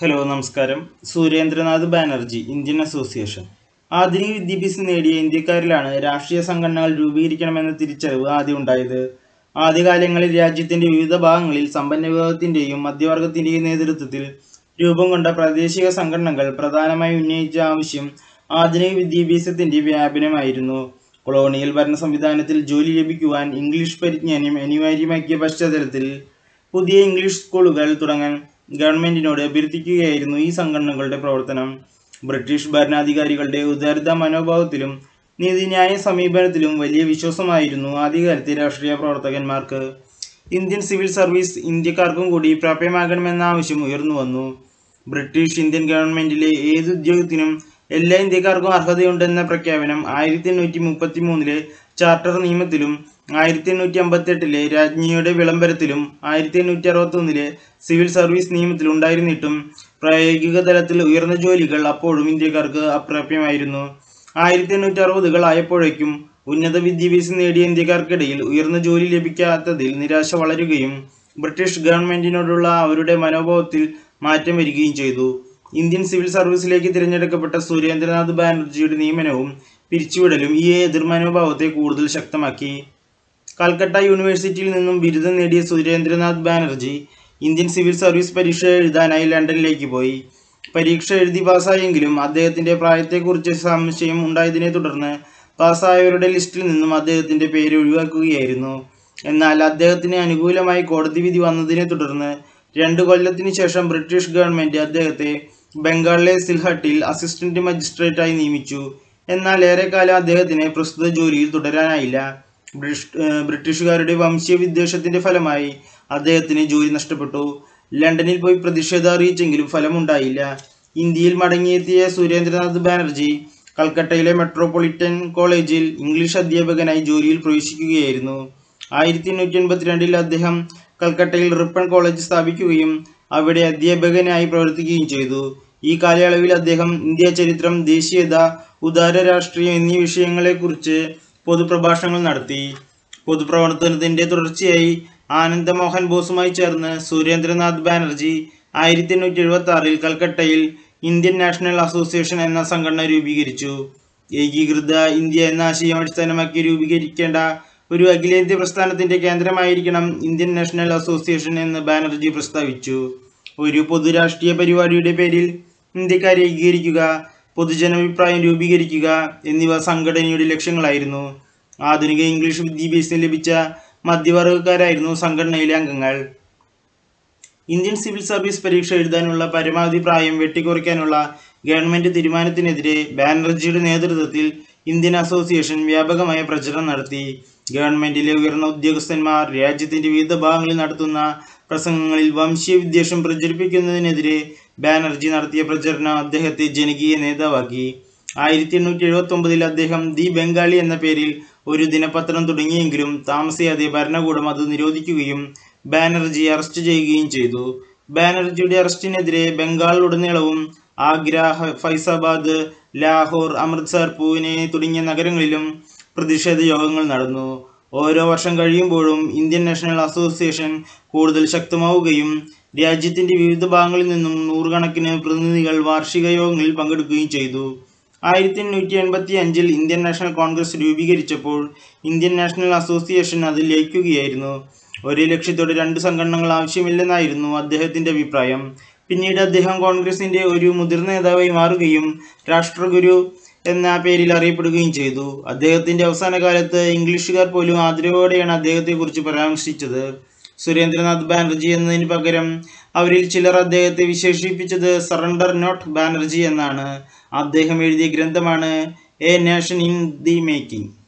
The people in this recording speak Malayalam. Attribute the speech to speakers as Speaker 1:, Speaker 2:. Speaker 1: ഹലോ നമസ്കാരം സൂര്യേന്ദ്രനാഥ് ബാനർജി ഇന്ത്യൻ അസോസിയേഷൻ ആധുനിക വിദ്യാഭ്യാസം നേടിയ ഇന്ത്യക്കാരിലാണ് രാഷ്ട്രീയ സംഘടനകൾ രൂപീകരിക്കണമെന്ന തിരിച്ചറിവ് ആദ്യം ഉണ്ടായത് ആദ്യകാലങ്ങളിൽ രാജ്യത്തിന്റെ വിവിധ ഭാഗങ്ങളിൽ സമ്പന്ന വിഭാഗത്തിന്റെയും മധ്യവർഗത്തിന്റെയും നേതൃത്വത്തിൽ രൂപം കൊണ്ട പ്രാദേശിക സംഘടനകൾ പ്രധാനമായി ഉന്നയിച്ച ആവശ്യം ആധുനിക വിദ്യാഭ്യാസത്തിന്റെ വ്യാപനമായിരുന്നു കൊളോണിയൽ ഭരണ സംവിധാനത്തിൽ ജോലി ലഭിക്കുവാൻ ഇംഗ്ലീഷ് പരിജ്ഞാനം അനിവാര്യമാക്കിയ പശ്ചാത്തലത്തിൽ പുതിയ ഇംഗ്ലീഷ് സ്കൂളുകൾ തുടങ്ങാൻ ഗവൺമെന്റിനോട് അഭ്യർത്ഥിക്കുകയായിരുന്നു ഈ സംഘടനകളുടെ പ്രവർത്തനം ബ്രിട്ടീഷ് ഭരണാധികാരികളുടെ ഉദാരത മനോഭാവത്തിലും നീതിന്യായ സമീപനത്തിലും വലിയ വിശ്വാസമായിരുന്നു ആദ്യകാലത്തെ രാഷ്ട്രീയ പ്രവർത്തകന്മാർക്ക് ഇന്ത്യൻ സിവിൽ സർവീസ് ഇന്ത്യക്കാർക്കും കൂടി പ്രാപ്യമാകണമെന്ന ആവശ്യം ഉയർന്നു വന്നു ബ്രിട്ടീഷ് ഇന്ത്യൻ ഗവൺമെന്റിലെ ഏത് ഉദ്യോഗത്തിനും എല്ലാ ഇന്ത്യക്കാർക്കും അർഹതയുണ്ടെന്ന പ്രഖ്യാപനം ആയിരത്തി എണ്ണൂറ്റി മുപ്പത്തി മൂന്നിലെ ചാർട്ടർ നിയമത്തിലും ആയിരത്തി എണ്ണൂറ്റി എട്ടിലെ രാജ്ഞിയുടെ വിളംബരത്തിലും ആയിരത്തി എണ്ണൂറ്റി ഒന്നിലെ സിവിൽ സർവീസ് നിയമത്തിലും ഉണ്ടായിരുന്നിട്ടും പ്രായോഗിക തലത്തിൽ ഉയർന്ന ജോലികൾ അപ്പോഴും ഇന്ത്യക്കാർക്ക് അപ്രാപ്യമായിരുന്നു ആയിരത്തി എണ്ണൂറ്റി അറുപതുകൾ ആയപ്പോഴേക്കും ഉന്നത വിദ്യാഭ്യാസം നേടിയ ഇന്ത്യക്കാർക്കിടയിൽ ഉയർന്ന ജോലി ലഭിക്കാത്തതിൽ നിരാശ വളരുകയും ബ്രിട്ടീഷ് ഗവൺമെന്റിനോടുള്ള അവരുടെ മനോഭാവത്തിൽ മാറ്റം വരികയും ചെയ്തു ഇന്ത്യൻ സിവിൽ സർവീസിലേക്ക് തിരഞ്ഞെടുക്കപ്പെട്ട സുരേന്ദ്രനാഥ് ബാനർജിയുടെ നിയമനവും പിരിച്ചുവിടലും ഈ എതിർമനോഭാവത്തെ കൂടുതൽ ശക്തമാക്കി കൽക്കട്ട യൂണിവേഴ്സിറ്റിയിൽ നിന്നും ബിരുദം നേടിയ Surendranath Banerjee Indian civil service പരീക്ഷ എഴുതാനായി ലണ്ടനിലേക്ക് പോയി പരീക്ഷ എഴുതി പാസ്സായെങ്കിലും അദ്ദേഹത്തിൻ്റെ പ്രായത്തെക്കുറിച്ച് സംശയം ഉണ്ടായതിനെ തുടർന്ന് പാസ്സായവരുടെ ലിസ്റ്റിൽ നിന്നും അദ്ദേഹത്തിൻ്റെ പേര് ഒഴിവാക്കുകയായിരുന്നു എന്നാൽ അദ്ദേഹത്തിന് അനുകൂലമായി കോടതി വിധി വന്നതിനെ തുടർന്ന് രണ്ട് കൊല്ലത്തിന് ശേഷം ബ്രിട്ടീഷ് ഗവൺമെൻറ് അദ്ദേഹത്തെ ബംഗാളിലെ സിൽഹട്ടിൽ അസിസ്റ്റന്റ് മജിസ്ട്രേറ്റായി നിയമിച്ചു എന്നാൽ ഏറെക്കാലം അദ്ദേഹത്തിന് പ്രസ്തുത ജോലിയിൽ തുടരാനായില്ല ബ്രിട്ടീഷ് ബ്രിട്ടീഷുകാരുടെ വംശീയ വിദ്വേഷത്തിന്റെ ഫലമായി അദ്ദേഹത്തിന് ജോലി നഷ്ടപ്പെട്ടു ലണ്ടനിൽ പോയി പ്രതിഷേധം അറിയിച്ചെങ്കിലും ഫലമുണ്ടായില്ല ഇന്ത്യയിൽ മടങ്ങിയെത്തിയ സുരേന്ദ്രനാഥ് ബാനർജി കൽക്കട്ടയിലെ മെട്രോപൊളിറ്റൻ കോളേജിൽ ഇംഗ്ലീഷ് അധ്യാപകനായി ജോലിയിൽ പ്രവേശിക്കുകയായിരുന്നു ആയിരത്തി എണ്ണൂറ്റി രണ്ടിൽ അദ്ദേഹം കൽക്കട്ടയിൽ റിപ്പൺ കോളേജ് സ്ഥാപിക്കുകയും അവിടെ അധ്യാപകനായി പ്രവർത്തിക്കുകയും ചെയ്തു ഈ കാലയളവിൽ അദ്ദേഹം ഇന്ത്യ ചരിത്രം ദേശീയത ഉദാര രാഷ്ട്രീയം എന്നീ വിഷയങ്ങളെക്കുറിച്ച് പൊതുപ്രഭാഷണങ്ങൾ നടത്തി പൊതുപ്രവർത്തനത്തിന്റെ തുടർച്ചയായി ആനന്ദമോഹൻ ബോസുമായി ചേർന്ന് സുരേന്ദ്രനാഥ് ബാനർജി ആയിരത്തി എണ്ണൂറ്റി എഴുപത്തി ആറിൽ കൽക്കട്ടയിൽ ഇന്ത്യൻ നാഷണൽ അസോസിയേഷൻ എന്ന സംഘടന രൂപീകരിച്ചു ഏകീകൃത ഇന്ത്യ എന്ന ആശയം അടിസ്ഥാനമാക്കി രൂപീകരിക്കേണ്ട ഒരു അഖിലേന്ത്യാ പ്രസ്ഥാനത്തിന്റെ കേന്ദ്രമായിരിക്കണം ഇന്ത്യൻ നാഷണൽ അസോസിയേഷൻ എന്ന് ബാനർജി പ്രസ്താവിച്ചു ഒരു പൊതുരാഷ്ട്രീയ പരിപാടിയുടെ പേരിൽ ഇന്ത്യക്കാരെ ഏകീകരിക്കുക പൊതുജനാഭിപ്രായം രൂപീകരിക്കുക എന്നിവ സംഘടനയുടെ ലക്ഷ്യങ്ങളായിരുന്നു ആധുനിക ഇംഗ്ലീഷ് വിദ്യാഭ്യാസം ലഭിച്ച മധ്യവർഗക്കാരായിരുന്നു സംഘടനയിലെ അംഗങ്ങൾ ഇന്ത്യൻ സിവിൽ സർവീസ് പരീക്ഷ എഴുതാനുള്ള പരമാവധി പ്രായം വെട്ടിക്കുറയ്ക്കാനുള്ള ഗവൺമെന്റ് തീരുമാനത്തിനെതിരെ ബാനർജിയുടെ നേതൃത്വത്തിൽ ഇന്ത്യൻ അസോസിയേഷൻ വ്യാപകമായ പ്രചരണം നടത്തി ഗവൺമെന്റിലെ ഉയർന്ന ഉദ്യോഗസ്ഥന്മാർ രാജ്യത്തിന്റെ വിവിധ ഭാഗങ്ങളിൽ നടത്തുന്ന പ്രസംഗങ്ങളിൽ വംശീയ വിദ്വേഷം പ്രചരിപ്പിക്കുന്നതിനെതിരെ ബാനർജി നടത്തിയ പ്രചരണം അദ്ദേഹത്തെ ജനകീയ നേതാവാക്കി ആയിരത്തി എണ്ണൂറ്റി ഒമ്പതിൽ അദ്ദേഹം ദി ബംഗാളി എന്ന പേരിൽ ഒരു ദിനപത്രം തുടങ്ങിയെങ്കിലും താമസിയാതെ ഭരണകൂടം അത് നിരോധിക്കുകയും ബാനർജി അറസ്റ്റ് ചെയ്യുകയും ചെയ്തു ബാനർജിയുടെ അറസ്റ്റിനെതിരെ ബംഗാൾ ഉടനീളവും ആഗ്ര ഫൈസാബാദ് ലാഹോർ അമൃത്സർ പൂനെ തുടങ്ങിയ നഗരങ്ങളിലും പ്രതിഷേധ യോഗങ്ങൾ നടന്നു ഓരോ വർഷം കഴിയുമ്പോഴും ഇന്ത്യൻ നാഷണൽ അസോസിയേഷൻ കൂടുതൽ ശക്തമാവുകയും രാജ്യത്തിൻ്റെ വിവിധ ഭാഗങ്ങളിൽ നിന്നും നൂറുകണക്കിന് പ്രതിനിധികൾ വാർഷിക യോഗങ്ങളിൽ പങ്കെടുക്കുകയും ചെയ്തു ആയിരത്തി എണ്ണൂറ്റി എൺപത്തി അഞ്ചിൽ ഇന്ത്യൻ നാഷണൽ കോൺഗ്രസ് രൂപീകരിച്ചപ്പോൾ ഇന്ത്യൻ നാഷണൽ അസോസിയേഷൻ അത് ലയിക്കുകയായിരുന്നു ഒരേ ലക്ഷ്യത്തോടെ രണ്ട് സംഘടനകൾ ആവശ്യമില്ലെന്നായിരുന്നു അദ്ദേഹത്തിൻ്റെ അഭിപ്രായം പിന്നീട് അദ്ദേഹം കോൺഗ്രസിൻ്റെ ഒരു മുതിർന്ന നേതാവായി മാറുകയും രാഷ്ട്രഗുരു എന്ന പേരിൽ അറിയപ്പെടുകയും ചെയ്തു അദ്ദേഹത്തിന്റെ അവസാന കാലത്ത് ഇംഗ്ലീഷുകാർ പോലും ആദരവോടെയാണ് അദ്ദേഹത്തെക്കുറിച്ച് പരാമർശിച്ചത് സുരേന്ദ്രനാഥ് ബാനർജി എന്നതിന് പകരം അവരിൽ ചിലർ അദ്ദേഹത്തെ വിശേഷിപ്പിച്ചത് സറണ്ടർ നോട്ട് ബാനർജി എന്നാണ് അദ്ദേഹം എഴുതിയ ഗ്രന്ഥമാണ് a nation in the making